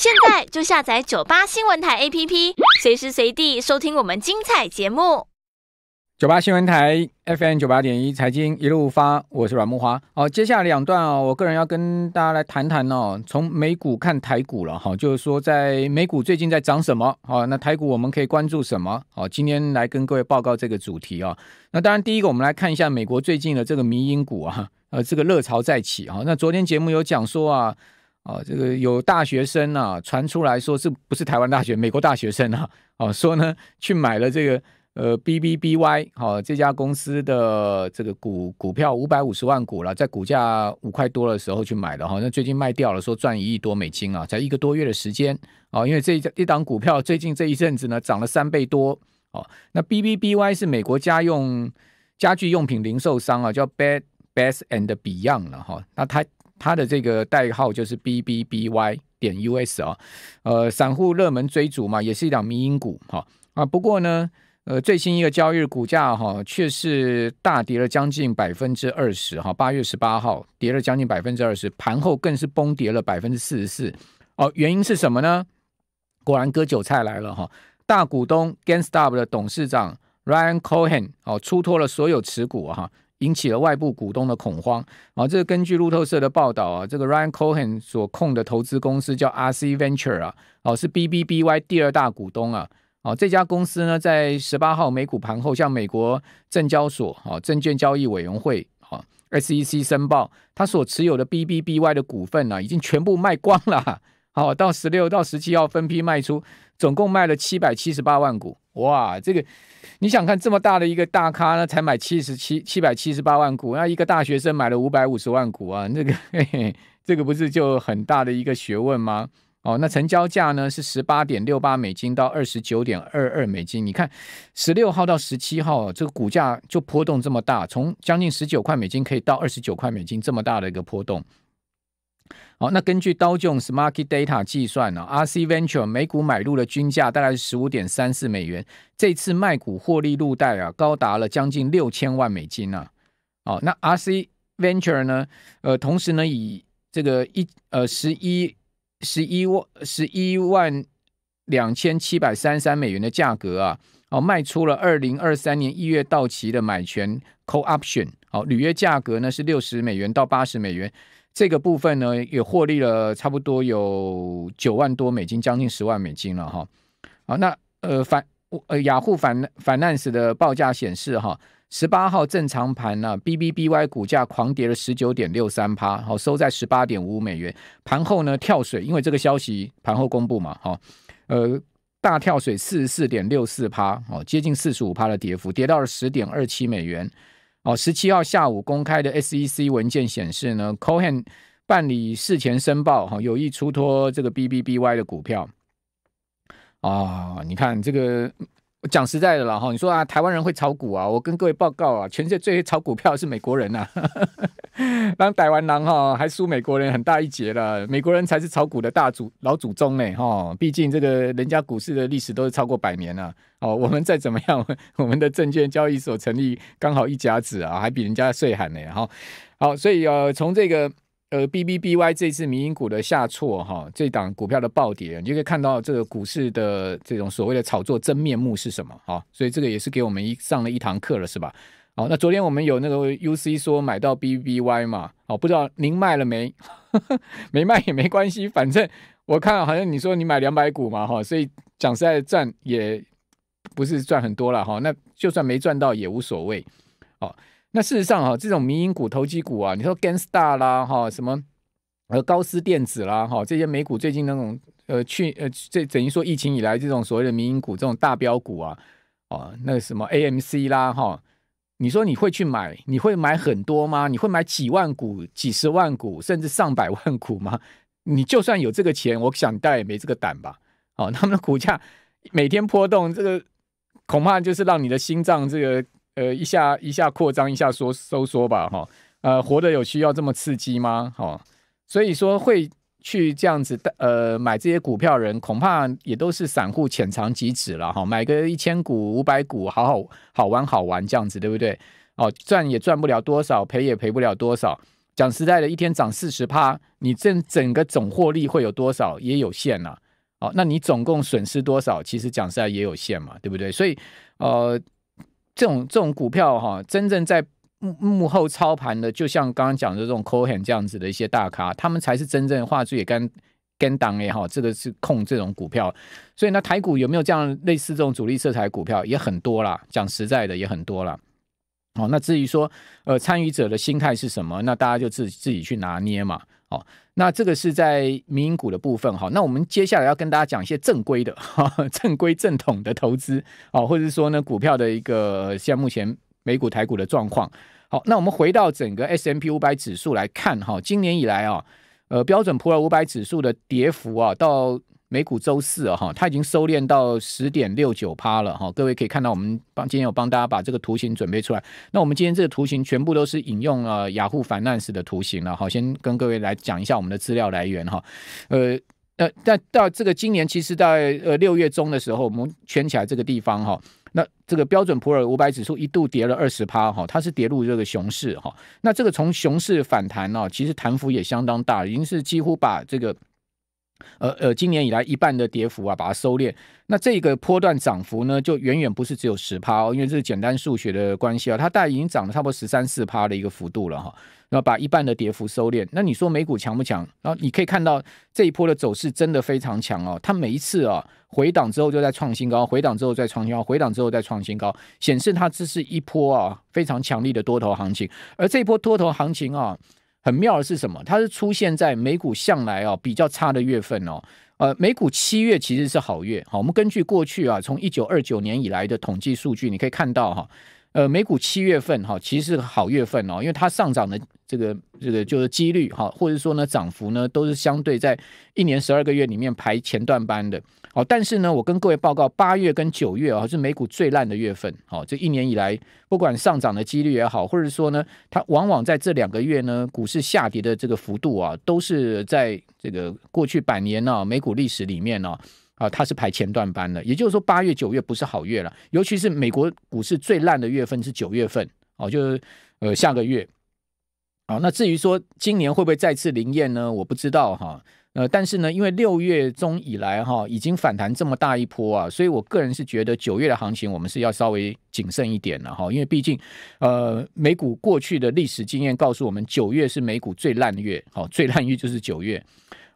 现在就下载九八新闻台 APP，随时随地收听我们精彩节目。九八新闻台 FM 九八点一财经一路发，我是阮木华。好，接下来两段哦，我个人要跟大家来谈谈哦，从美股看台股了哈，就是说在美股最近在涨什么？好，那台股我们可以关注什么？好，今天来跟各位报告这个主题啊。那当然，第一个我们来看一下美国最近的这个迷因股啊，呃，这个热潮再起啊。那昨天节目有讲说啊，啊，这个有大学生啊传出来说，是不是台湾大学，美国大学生啊，哦，说呢去买了这个。呃，B B B Y 好，这家公司的这个股股票五百五十万股了，在股价五块多的时候去买的哈，那最近卖掉了，说赚一亿多美金啊，才一个多月的时间啊，因为这一一档股票最近这一阵子呢涨了三倍多哦。那 B B B Y 是美国家用家具用品零售商啊，叫 Bed Bath and Beyond 了哈，那它它的这个代号就是 B B B Y 点 U S 啊，呃，散户热门追逐嘛，也是一档民营股哈啊，不过呢。呃，最新一个交易日股价哈，却是大跌了将近百分之二十哈。八月十八号跌了将近百分之二十，盘后更是崩跌了百分之四十四。哦，原因是什么呢？果然割韭菜来了哈。大股东 GameStop 的董事长 Ryan Cohen 哦，出脱了所有持股哈，引起了外部股东的恐慌。啊，这个根据路透社的报道啊，这个 Ryan Cohen 所控的投资公司叫 RC Venture 啊，哦，是 BBBY 第二大股东啊。哦，这家公司呢，在十八号美股盘后向美国证交所、哦证券交易委员会、哦 SEC 申报，他所持有的 BBBY 的股份呢，已经全部卖光了。好，到十六到十七号分批卖出，总共卖了七百七十八万股。哇，这个你想看这么大的一个大咖呢，才买七十七七百七十八万股，那一个大学生买了五百五十万股啊，那个 嘿嘿这个不是就很大的一个学问吗？哦，那成交价呢是十八点六八美金到二十九点二二美金。你看，十六号到十七号，这个股价就波动这么大，从将近十九块美金可以到二十九块美金，这么大的一个波动。好，那根据刀 Jones Market Data 计算呢，RC Venture 每股买入的均价大概是十五点三四美元，这次卖股获利入袋啊，高达了将近六千万美金啊。哦，那 RC Venture 呢，呃，同时呢，以这个一呃十一。十一万十一万两千七百三十三美元的价格啊，哦，卖出了二零二三年一月到期的买权 call option，好，履约价格呢是六十美元到八十美元，这个部分呢也获利了差不多有九万多美金，将近十万美金了哈。好，那呃反呃雅虎反反滥死的报价显示哈。十八号正常盘呢，B B B Y 股价狂跌了十九点六三趴，好收在十八点五五美元。盘后呢跳水，因为这个消息盘后公布嘛，哈，呃大跳水四十四点六四趴，哦接近四十五趴的跌幅，跌到了十点二七美元。哦，十七号下午公开的 S E C 文件显示呢，Cohen 办理事前申报，哈有意出脱这个 B B B Y 的股票。啊，你看这个。讲实在的了哈，你说啊，台湾人会炒股啊？我跟各位报告啊，全世界最会炒股票是美国人呐，当台湾狼哈还输美国人很大一截了，美国人才是炒股的大祖老祖宗呢哈，毕竟这个人家股市的历史都是超过百年了哦，我们再怎么样，我们的证券交易所成立刚好一甲子啊，还比人家岁寒呢哈，好，所以呃，从这个。呃，B B B Y 这次民营股的下挫，哈，这档股票的暴跌，你就可以看到这个股市的这种所谓的炒作真面目是什么，哈，所以这个也是给我们一上了一堂课了，是吧？好，那昨天我们有那个 U C 说买到 BBY 嘛，哦，不知道您卖了没？没卖也没关系，反正我看好像你说你买两百股嘛，哈，所以讲实在赚也不是赚很多了，哈，那就算没赚到也无所谓，哦。那事实上哈，这种民营股、投机股啊，你说 Genstar 啦，哈，什么呃高斯电子啦，哈，这些美股最近那种呃去呃这等于说疫情以来这种所谓的民营股这种大标股啊，哦，那个什么 AMC 啦，哈，你说你会去买？你会买很多吗？你会买几万股、几十万股，甚至上百万股吗？你就算有这个钱，我想大概也没这个胆吧。哦，他们的股价每天波动，这个恐怕就是让你的心脏这个。呃，一下一下扩张，一下缩收缩吧，哈，呃，活得有需要这么刺激吗？哈，所以说会去这样子的，呃，买这些股票人，恐怕也都是散户浅尝即止了，哈，买个一千股、五百股，好好好玩好玩这样子，对不对？哦，赚也赚不了多少，赔也赔不了多少，讲实在的，一天涨四十趴，你这整个总获利会有多少？也有限呐。哦，那你总共损失多少？其实讲实在也有限嘛，对不对？所以，呃，这种这种股票哈，真正在幕幕后操盘的，就像刚刚讲的这种 Cohen 这样子的一些大咖，他们才是真正画出也跟跟党也好，这个是控这种股票。所以呢，台股有没有这样类似这种主力色彩股票也很多啦，讲实在的也很多啦。哦，那至于说，呃，参与者的心态是什么？那大家就自自己去拿捏嘛。哦，那这个是在民营股的部分哈。那我们接下来要跟大家讲一些正规的、正规正统的投资哦，或者是说呢，股票的一个像目前美股、台股的状况。好，那我们回到整个 S M P 五百指数来看哈，今年以来啊，呃，标准普尔五百指数的跌幅啊，到美股周四啊，哈，它已经收敛到十点六九趴了哈。各位可以看到，我们帮今天有帮大家把这个图形准备出来。那我们今天这个图形全部都是引用了雅虎反难式的图形了。好，先跟各位来讲一下我们的资料来源哈。呃呃，但到这个今年，其实在呃六月中的时候，我们圈起来这个地方哈，那这个标准普尔五百指数一度跌了二十趴哈，它是跌入这个熊市哈。那这个从熊市反弹呢，其实弹幅也相当大，已经是几乎把这个。呃呃，今年以来一半的跌幅啊，把它收敛。那这个波段涨幅呢，就远远不是只有十趴哦，因为这是简单数学的关系啊，它大概已经涨了差不多十三四趴的一个幅度了哈。那把一半的跌幅收敛。那你说美股强不强？然后你可以看到这一波的走势真的非常强哦。它每一次啊回档之后就在创新高，回档之后再创新高，回档之后再创新高，显示它这是一波啊非常强力的多头行情。而这一波多头行情啊。很妙的是什么？它是出现在美股向来哦比较差的月份哦。呃，美股七月其实是好月。好，我们根据过去啊，从一九二九年以来的统计数据，你可以看到哈，呃，美股七月份哈其实是好月份哦，因为它上涨的这个这个就是几率哈，或者说呢涨幅呢都是相对在一年十二个月里面排前段班的。好，但是呢，我跟各位报告，八月跟九月啊是美股最烂的月份。好，这一年以来，不管上涨的几率也好，或者说呢，它往往在这两个月呢，股市下跌的这个幅度啊，都是在这个过去百年呢美股历史里面呢，啊，它是排前段班的。也就是说，八月、九月不是好月了，尤其是美国股市最烂的月份是九月份。哦，就是呃下个月。好，那至于说今年会不会再次灵验呢？我不知道哈。呃，但是呢，因为六月中以来哈，已经反弹这么大一波啊，所以我个人是觉得九月的行情我们是要稍微谨慎一点了哈，因为毕竟呃，美股过去的历史经验告诉我们，九月是美股最烂月，好，最烂月就是九月。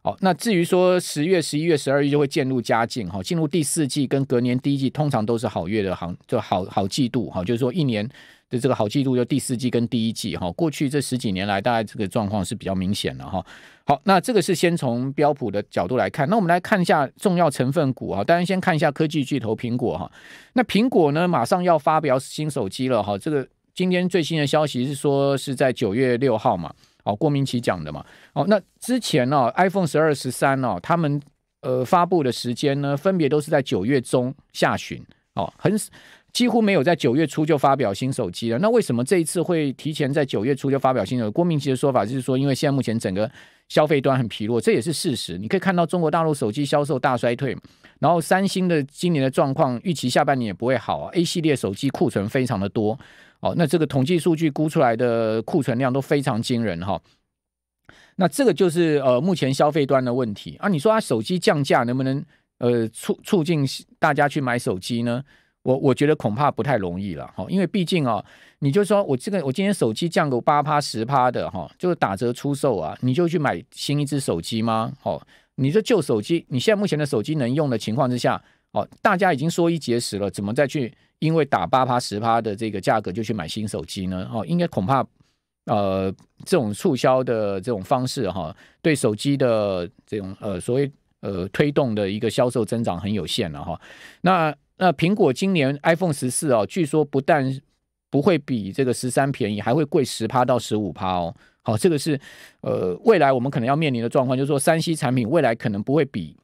好，那至于说十月、十一月、十二月就会渐入佳境哈，进入第四季跟隔年第一季通常都是好月的行，就好好季度哈，就是说一年。的这个好季度就第四季跟第一季哈，过去这十几年来，大概这个状况是比较明显的哈。好，那这个是先从标普的角度来看，那我们来看一下重要成分股啊。当然先看一下科技巨头苹果哈。那苹果呢，马上要发表新手机了哈。这个今天最新的消息是说是在九月六号嘛，哦，郭明奇讲的嘛。哦，那之前呢，iPhone 十二、十三哦，他们呃发布的时间呢，分别都是在九月中下旬哦，很。几乎没有在九月初就发表新手机了。那为什么这一次会提前在九月初就发表新手？郭明奇的说法就是说，因为现在目前整个消费端很疲弱，这也是事实。你可以看到中国大陆手机销售大衰退，然后三星的今年的状况预期下半年也不会好啊。A 系列手机库存非常的多哦，那这个统计数据估出来的库存量都非常惊人哈。那这个就是呃目前消费端的问题啊。你说它手机降价能不能呃促促进大家去买手机呢？我我觉得恐怕不太容易了哈，因为毕竟啊，你就说我这个我今天手机降个八趴十趴的哈，就是打折出售啊，你就去买新一只手机吗？哦，你这旧手机，你现在目前的手机能用的情况之下，哦，大家已经说一节食了，怎么再去因为打八趴十趴的这个价格就去买新手机呢？哦，应该恐怕呃这种促销的这种方式哈，对手机的这种呃所谓呃推动的一个销售增长很有限了哈，那。那苹果今年 iPhone 十四哦，据说不但不会比这个十三便宜，还会贵十趴到十五趴哦。好，这个是呃未来我们可能要面临的状况，就是说三 C 产品未来可能不会比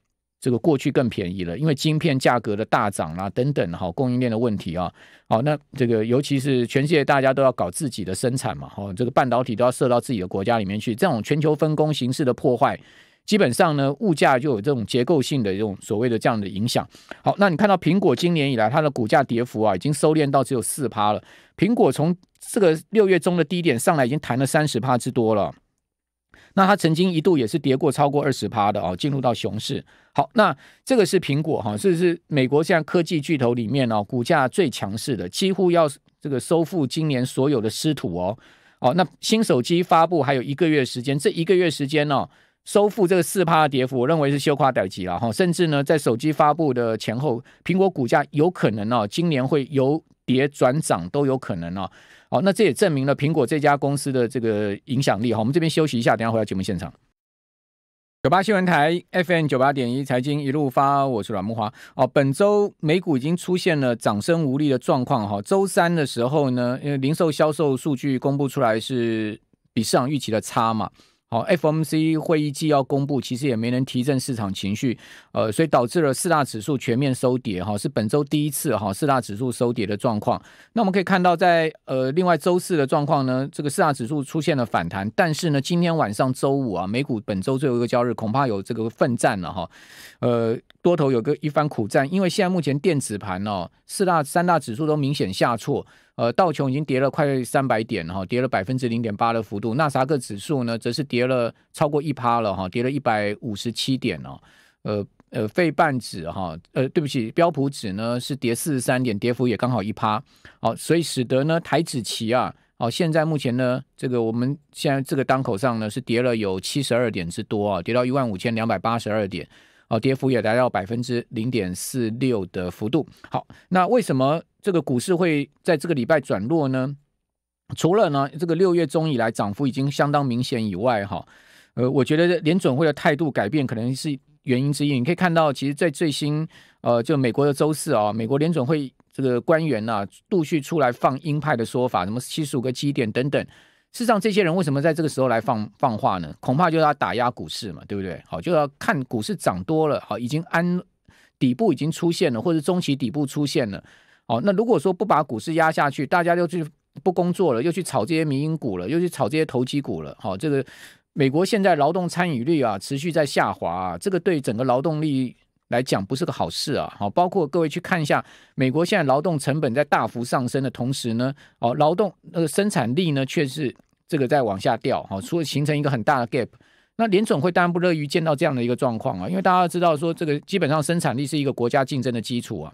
这个过去更便宜了，因为晶片价格的大涨啦等等，好供应链的问题啊。好，那这个尤其是全世界大家都要搞自己的生产嘛，好，这个半导体都要设到自己的国家里面去，这种全球分工形式的破坏。基本上呢，物价就有这种结构性的这种所谓的这样的影响。好，那你看到苹果今年以来它的股价跌幅啊，已经收敛到只有四趴了。苹果从这个六月中的低点上来，已经弹了三十趴之多了。那它曾经一度也是跌过超过二十趴的哦，进入到熊市。好，那这个是苹果哈，这是美国现在科技巨头里面哦，股价最强势的，几乎要这个收复今年所有的失土哦。哦，那新手机发布还有一个月时间，这一个月时间呢，收复这个四趴的跌幅，我认为是修夸等级了哈。甚至呢，在手机发布的前后，苹果股价有可能哦，今年会由跌转涨都有可能哦。好，那这也证明了苹果这家公司的这个影响力哈。我们这边休息一下，等下回到节目现场。九八新闻台 FM 九八点一财经一路发，我是阮木华。哦，本周美股已经出现了涨升无力的状况哈。周三的时候呢，因为零售销售数据公布出来是比市场预期的差嘛。好，FOMC 会议纪要公布，其实也没能提振市场情绪，呃，所以导致了四大指数全面收跌，哈，是本周第一次哈四大指数收跌的状况。那我们可以看到，在呃另外周四的状况呢，这个四大指数出现了反弹，但是呢，今天晚上周五啊，美股本周最后一个交易日，恐怕有这个奋战了哈，呃，多头有个一番苦战，因为现在目前电子盘哦，四大三大指数都明显下挫。呃，道琼已经跌了快三百点哈，跌了百分之零点八的幅度。纳斯达克指数呢，则是跌了超过一趴了哈，跌了一百五十七点哦。呃呃，费半指哈，呃，对不起，标普指呢是跌四十三点，跌幅也刚好一趴。好，所以使得呢台指期啊，哦，现在目前呢，这个我们现在这个当口上呢是跌了有七十二点之多啊，跌到一万五千两百八十二点。哦，跌幅也达到百分之零点四六的幅度。好，那为什么这个股市会在这个礼拜转弱呢？除了呢，这个六月中以来涨幅已经相当明显以外，哈，呃，我觉得联准会的态度改变可能是原因之一。你可以看到，其实，在最新呃，就美国的周四啊，美国联准会这个官员呐，陆续出来放鹰派的说法，什么七十五个基点等等。事实上，这些人为什么在这个时候来放放话呢？恐怕就是要打压股市嘛，对不对？好，就要看股市涨多了，好，已经安底部已经出现了，或者中期底部出现了，好，那如果说不把股市压下去，大家又去不工作了，又去炒这些民营股了，又去炒这些投机股了，好，这个美国现在劳动参与率啊持续在下滑，啊，这个对整个劳动力。来讲不是个好事啊！好，包括各位去看一下，美国现在劳动成本在大幅上升的同时呢，哦，劳动那个生产力呢却是这个在往下掉，好，除了形成一个很大的 gap。那联总会当然不乐于见到这样的一个状况啊，因为大家知道说这个基本上生产力是一个国家竞争的基础啊，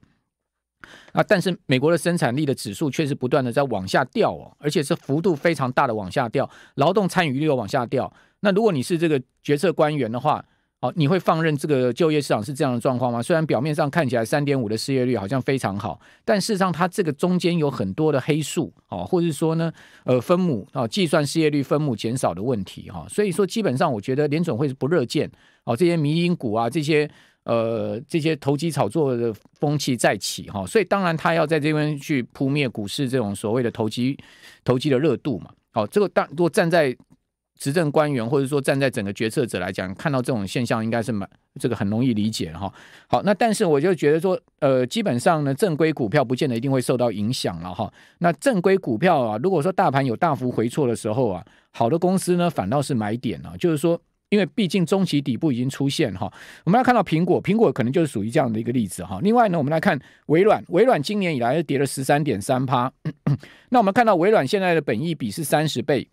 啊，但是美国的生产力的指数却是不断的在往下掉哦，而且是幅度非常大的往下掉，劳动参与率又往下掉。那如果你是这个决策官员的话，哦，你会放任这个就业市场是这样的状况吗？虽然表面上看起来三点五的失业率好像非常好，但事实上它这个中间有很多的黑数，哦，或者说呢，呃，分母啊，计算失业率分母减少的问题，哈，所以说基本上我觉得联总会是不热见，哦，这些迷因股啊，这些呃这些投机炒作的风气再起，哈，所以当然他要在这边去扑灭股市这种所谓的投机投机的热度嘛，好，这个当如果站在执政官员或者说站在整个决策者来讲，看到这种现象应该是蛮这个很容易理解哈。好，那但是我就觉得说，呃，基本上呢，正规股票不见得一定会受到影响了哈。那正规股票啊，如果说大盘有大幅回错的时候啊，好的公司呢反倒是买点啊，就是说，因为毕竟中期底部已经出现哈。我们来看到苹果，苹果可能就是属于这样的一个例子哈。另外呢，我们来看微软，微软今年以来跌了十三点三趴。那我们看到微软现在的本益比是三十倍。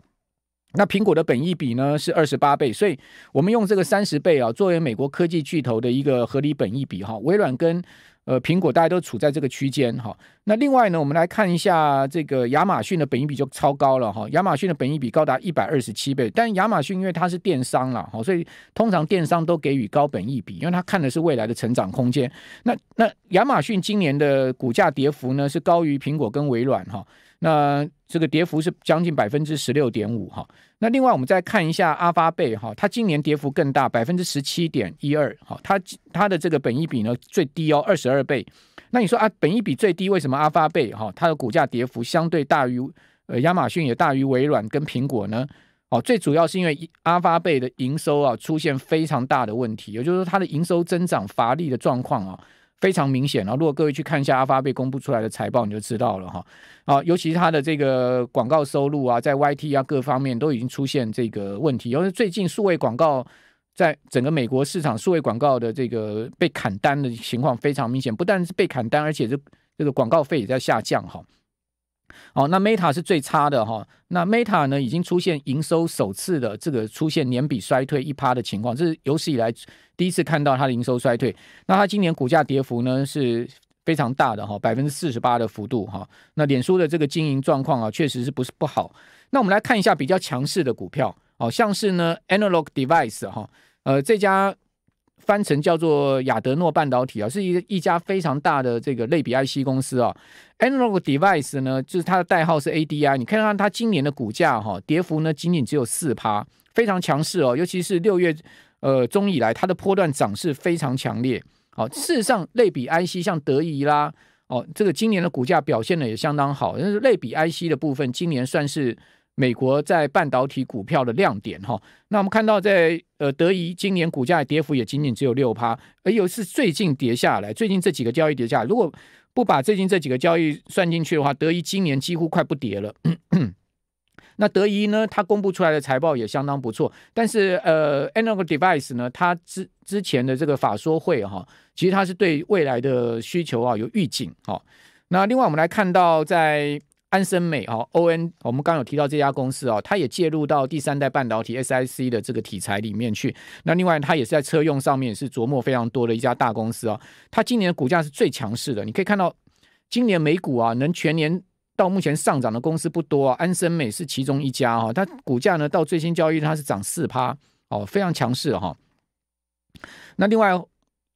那苹果的本益比呢是二十八倍，所以我们用这个三十倍啊作为美国科技巨头的一个合理本益比哈。微软跟呃苹果大家都处在这个区间哈。那另外呢，我们来看一下这个亚马逊的本益比就超高了哈。亚马逊的本益比高达一百二十七倍，但亚马逊因为它是电商了哈，所以通常电商都给予高本益比，因为它看的是未来的成长空间。那那亚马逊今年的股价跌幅呢是高于苹果跟微软哈。那这个跌幅是将近百分之十六点五哈。那另外我们再看一下阿发贝哈，它今年跌幅更大，百分之十七点一二哈。它它的这个本益比呢最低哦，二十二倍。那你说啊，本益比最低，为什么阿发贝哈它的股价跌幅相对大于呃亚马逊也大于微软跟苹果呢？哦，最主要是因为阿发贝的营收啊出现非常大的问题，也就是说它的营收增长乏力的状况啊。非常明显啊！如果各位去看一下阿发被公布出来的财报，你就知道了哈。啊，尤其是它的这个广告收入啊，在 YT 啊各方面都已经出现这个问题。因为最近数位广告在整个美国市场，数位广告的这个被砍单的情况非常明显，不但是被砍单，而且是这个广告费也在下降哈。哦，那 Meta 是最差的哈。那 Meta 呢，已经出现营收首次的这个出现年比衰退一趴的情况，这是有史以来第一次看到它的营收衰退。那它今年股价跌幅呢是非常大的哈，百分之四十八的幅度哈。那脸书的这个经营状况啊，确实是不是不好。那我们来看一下比较强势的股票，哦，像是呢 Analog Device 哈，呃，这家。翻成叫做亚德诺半导体啊，是一一家非常大的这个类比 IC 公司啊。Analog Device 呢，就是它的代号是 ADI。你看看它今年的股价哈，跌幅呢仅仅只有四趴，非常强势哦。尤其是六月呃中以来，它的波段涨势非常强烈。好，事实上类比 IC 像德仪啦，哦，这个今年的股价表现的也相当好。但是类比 IC 的部分，今年算是。美国在半导体股票的亮点哈，那我们看到在呃德仪今年股价跌幅也仅仅只有六趴，而又是最近跌下来，最近这几个交易跌下来，如果不把最近这几个交易算进去的话，德仪今年几乎快不跌了。那德仪呢，它公布出来的财报也相当不错，但是呃，Analog Device 呢，它之之前的这个法说会哈，其实它是对未来的需求啊有预警哈。那另外我们来看到在。安森美哦，O N，我们刚有提到这家公司哦，它也介入到第三代半导体 S I C 的这个题材里面去。那另外，它也是在车用上面是琢磨非常多的一家大公司哦。它今年的股价是最强势的，你可以看到今年美股啊，能全年到目前上涨的公司不多啊。安森美是其中一家哈，它股价呢到最新交易它是涨四趴哦，非常强势哈。那另外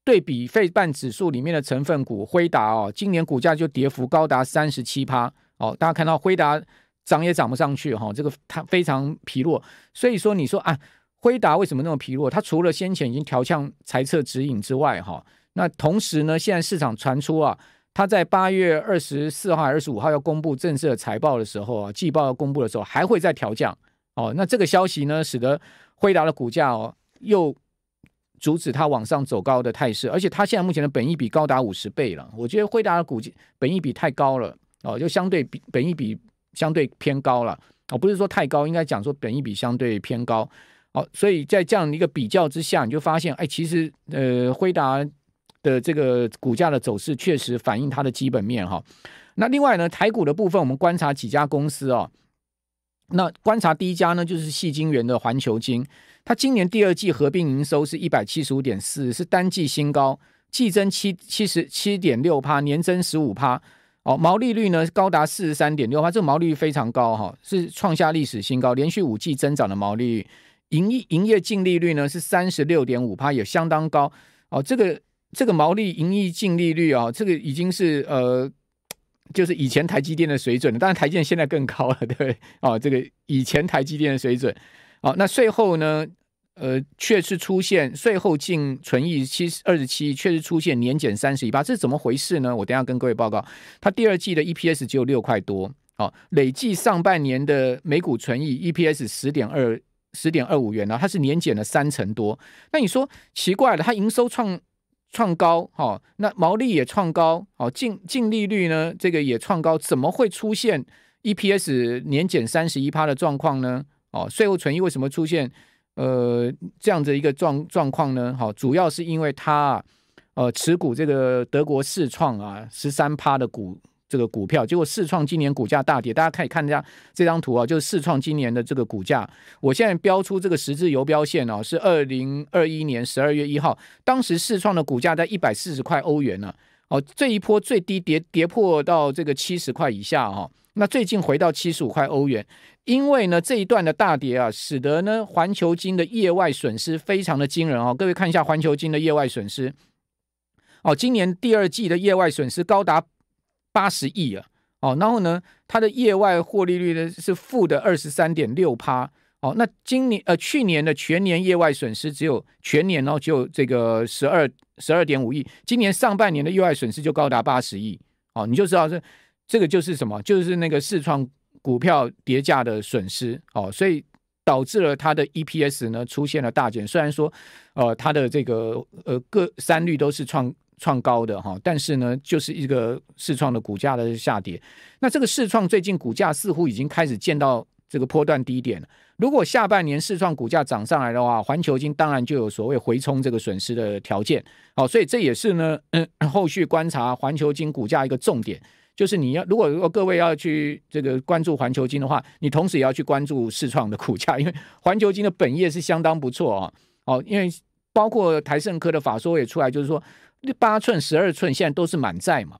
对比费半指数里面的成分股辉达哦，今年股价就跌幅高达三十七趴。哦，大家看到辉达涨也涨不上去哈，这个它非常疲弱。所以说，你说啊，辉达为什么那么疲弱？它除了先前已经调降财测指引之外，哈，那同时呢，现在市场传出啊，它在八月二十四号、二十五号要公布正式的财报的时候啊，季报要公布的时候，还会再调降。哦，那这个消息呢，使得辉达的股价哦，又阻止它往上走高的态势。而且它现在目前的本益比高达五十倍了，我觉得辉达的股本益比太高了。哦，就相对比本益比相对偏高了，哦，不是说太高，应该讲说本益比相对偏高。哦，所以在这样一个比较之下，你就发现，哎，其实呃，辉达的这个股价的走势确实反映它的基本面哈。那另外呢，台股的部分，我们观察几家公司哦。那观察第一家呢，就是细晶圆的环球晶，它今年第二季合并营收是一百七十五点四，是单季新高，季增七七十七点六趴，年增十五趴。哦，毛利率呢高达四十三点六，它这个毛利率非常高哈，是创下历史新高，连续五季增长的毛利率。营业营业净利率呢是三十六点五趴，也相当高。哦，这个这个毛利营业净利率啊，这个已经是呃，就是以前台积电的水准了。当然，台积电现在更高了，对不对？哦，这个以前台积电的水准。哦，那税后呢？呃，确实出现税后净存益七十二十七，确实出现年减三十一八，这是怎么回事呢？我等下跟各位报告。它第二季的 EPS 只有六块多，哦，累计上半年的每股存益 EPS 十点二十点二五元呢，它是年减了三成多。那你说奇怪了，它营收创创高，哈，那毛利也创高，哦，净净利率呢，这个也创高，怎么会出现 EPS 年减三十一趴的状况呢？哦，税后存益为什么出现？呃，这样的一个状状况呢，好，主要是因为它呃持股这个德国世创啊十三趴的股这个股票，结果世创今年股价大跌，大家可以看一下这张图啊，就是世创今年的这个股价，我现在标出这个十字游标线哦，是二零二一年十二月一号，当时世创的股价在一百四十块欧元呢，哦，这一波最低跌跌破到这个七十块以下哈。那最近回到七十五块欧元，因为呢这一段的大跌啊，使得呢环球金的业外损失非常的惊人哦。各位看一下环球金的业外损失，哦，今年第二季的业外损失高达八十亿啊，哦，然后呢它的业外获利率呢是负的二十三点六趴，哦，那今年呃去年的全年业外损失只有全年哦只有这个十二十二点五亿，今年上半年的业外损失就高达八十亿，哦，你就知道这。这个就是什么？就是那个市创股票跌价的损失哦，所以导致了它的 EPS 呢出现了大减。虽然说，呃，它的这个呃各三率都是创创高的哈，但是呢，就是一个市创的股价的下跌。那这个市创最近股价似乎已经开始见到这个波段低点了。如果下半年市创股价涨上来的话，环球金当然就有所谓回冲这个损失的条件。好，所以这也是呢，嗯，后续观察环球金股价一个重点。就是你要如果如果各位要去这个关注环球金的话，你同时也要去关注世创的股价，因为环球金的本业是相当不错啊。哦，因为包括台盛科的法说也出来，就是说八寸、十二寸现在都是满载嘛，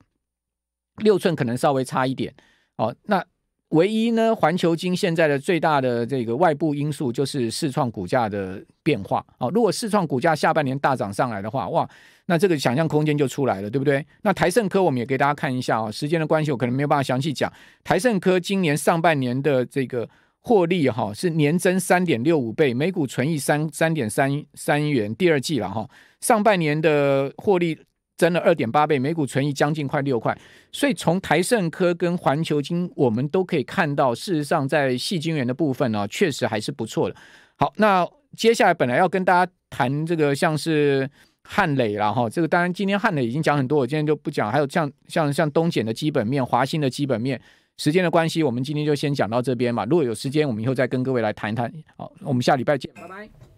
六寸可能稍微差一点。哦，那。唯一呢，环球金现在的最大的这个外部因素就是市创股价的变化。哦，如果市创股价下半年大涨上来的话，哇，那这个想象空间就出来了，对不对？那台盛科我们也给大家看一下啊，时间的关系，我可能没有办法详细讲。台盛科今年上半年的这个获利哈是年增三点六五倍，每股纯益三三点三三元，第二季了哈，上半年的获利。增了二点八倍，每股存益将近快六块，所以从台盛科跟环球金，我们都可以看到，事实上在细晶圆的部分呢，确实还是不错的。好，那接下来本来要跟大家谈这个，像是汉磊了哈，这个当然今天汉磊已经讲很多，我今天就不讲。还有像像像东碱的基本面、华兴的基本面，时间的关系，我们今天就先讲到这边嘛。如果有时间，我们以后再跟各位来谈谈。好，我们下礼拜见，拜拜。